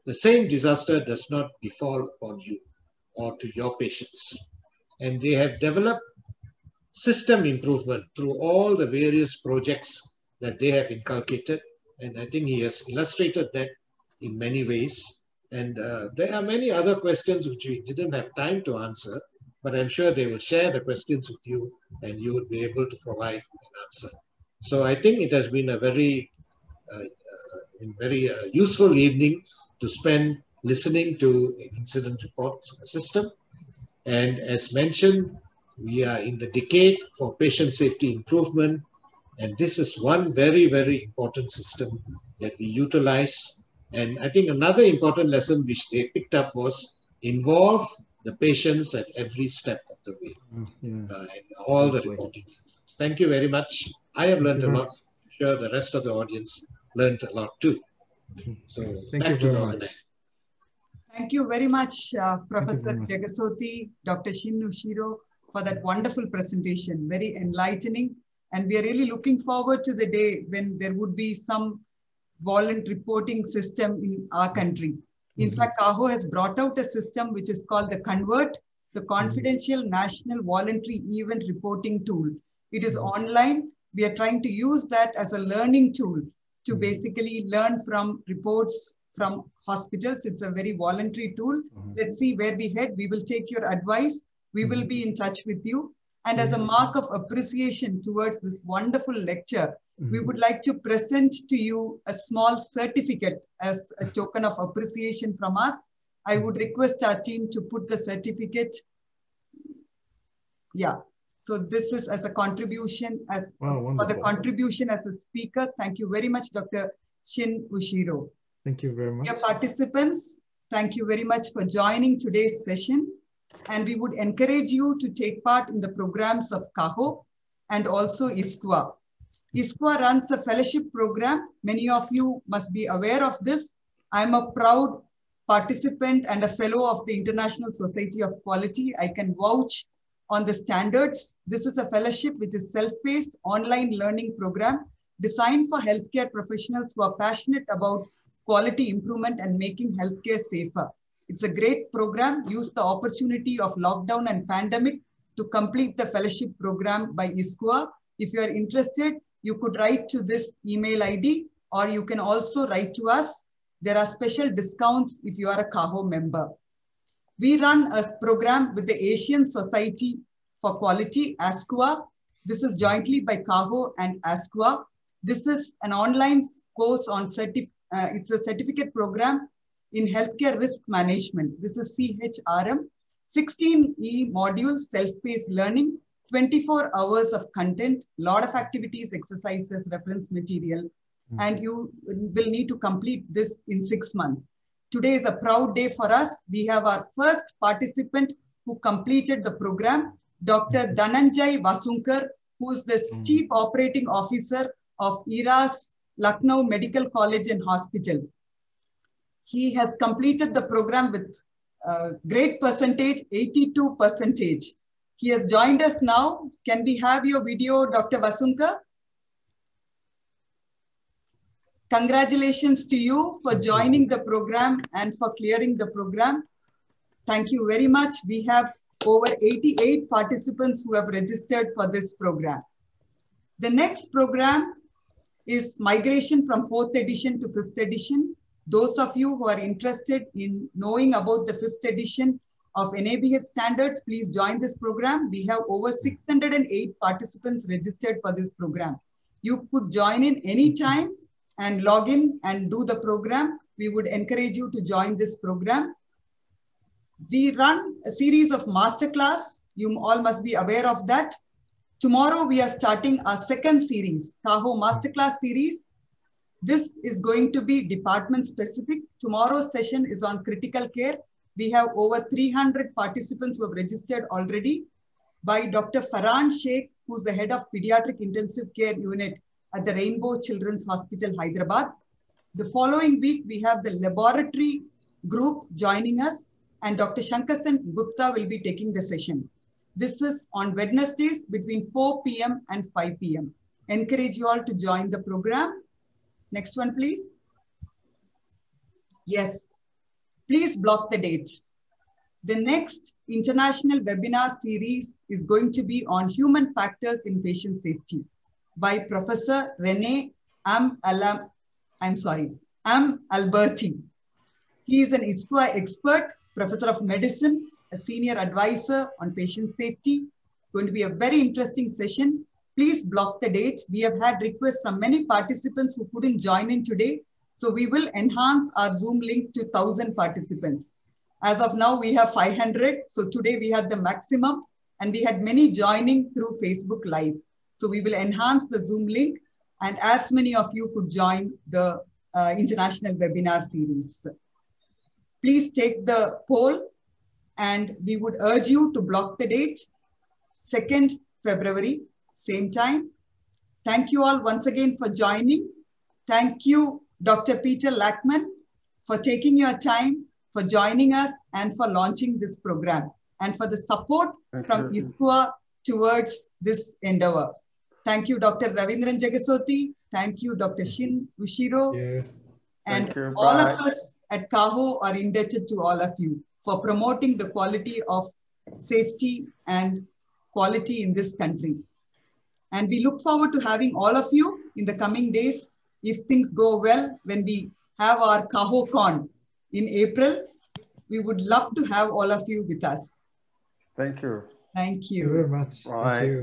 the same disaster does not befall upon you or to your patients. And they have developed system improvement through all the various projects that they have inculcated. And I think he has illustrated that in many ways. And uh, there are many other questions which we didn't have time to answer, but I'm sure they will share the questions with you and you will be able to provide an answer. So I think it has been a very, uh, uh, very uh, useful evening to spend listening to incident report system. And as mentioned, we are in the decade for patient safety improvement. And this is one very, very important system that we utilize and I think another important lesson which they picked up was involve the patients at every step of the way Mm, yeah. uh, and all the reporting. Thank you very much. I have learned a lot. I'm sure the rest of the audience learned a lot too. So Thank back you to very the much. organizer. Thank you very much, uh, Professor very much. Jegasothy, Dr. Shin Ushiro, for that wonderful presentation. Very enlightening. And we are really looking forward to the day when there would be some voluntary reporting system in our country. In Mhm. fact, AHO has brought out a system which is called the Convert, the Confidential National Voluntary Event Reporting Tool. It is Mhm. online. We are trying to use that as a learning tool to Mhm. basically learn from reports from hospitals. It's a very voluntary tool. Let's see where we head. We will take your advice. We will be in touch with you. And as a mark of appreciation towards this wonderful lecture, we Mhm. would like to present to you a small certificate as a token of appreciation from us. I would request our team to put the certificate. Yeah, so this is as a contribution as Wow, for the contribution as a speaker. Thank you very much, Dr. Shin Ushiro. Thank you very much. Dear participants, thank you very much for joining today's session. And we would encourage you to take part in the programs of CAHO and also ISQua. ISQua runs a fellowship program. Many of you must be aware of this. I'm a proud participant and a fellow of the International Society of Quality. I can vouch on the standards. This is a fellowship which is self-paced online learning program designed for healthcare professionals who are passionate about quality improvement and making healthcare safer. It's a great program. Use the opportunity of lockdown and pandemic to complete the fellowship program by ISQua. If you are interested, you could write to this email ID or you can also write to us. There are special discounts if you are a CAHO member. We run a program with the Asian Society for Quality, ASQUA. This is jointly by CAHO and ASQUA. This is an online course on certif uh, it's a certificate program in healthcare risk management. This is CHRM. 16 E modules, self-paced learning, 24 hours of content, lot of activities, exercises, reference material, Mhm. and you will need to complete this in six months. Today is a proud day for us. We have our first participant who completed the program, Dr. Dananjay Vasunkar, who is the Mhm. Chief Operating Officer of Era's Lucknow Medical College and Hospital. He has completed the program with uh, great percentage, 82 percentage. He has joined us now. Can we have your video, Dr. Vasunkar? Congratulations to you for joining the program and for clearing the program. Thank you very much. We have over 88 participants who have registered for this program. The next program is migration from fourth edition to fifth edition. Those of you who are interested in knowing about the fifth edition of NABH standards, please join this program. We have over 608 participants registered for this program. You could join in anytime and log in and do the program. We would encourage you to join this program. We run a series of masterclass. You all must be aware of that. Tomorrow we are starting our second series, CAHO Masterclass series. This is going to be department specific. Tomorrow's session is on critical care. We have over 300 participants who have registered already by Dr. Farhan Sheikh, who's the head of pediatric intensive care unit at the Rainbow Children's Hospital, Hyderabad. The following week, we have the laboratory group joining us and Dr. Shankasan Gupta will be taking the session. This is on Wednesdays between 4 p.m. and 5 p.m. Encourage you all to join the program. Next one, please. Yes, please block the date. The next international webinar series is going to be on human factors in patient safety by Professor Rene M. Alam, I'm sorry, Am Alberti. He is an ISQua expert, professor of medicine, a senior advisor on patient safety. It's going to be a very interesting session. Please block the date. We have had requests from many participants who couldn't join in today. So we will enhance our Zoom link to 1000 participants. As of now, we have 500. So today we had the maximum and we had many joining through Facebook Live. So we will enhance the Zoom link and as many of you could join the uh, international webinar series. Please take the poll and we would urge you to block the date, 2nd February, same time. Thank you all once again for joining. Thank you, Dr. Peter Lachman, for taking your time for joining us and for launching this program and for the support Thank from you. Towards this endeavor. Thank you, Dr. Ravindran Jegasothy. Thank you, Dr. Shin Ushiro. Yeah. And all of us at CAHO are indebted to all of you for promoting the quality of safety and quality in this country. And we look forward to having all of you in the coming days if things go well when we have our CAHO Con in April. We would love to have all of you with us. Thank you. Thank you. Thank you very much. Bye.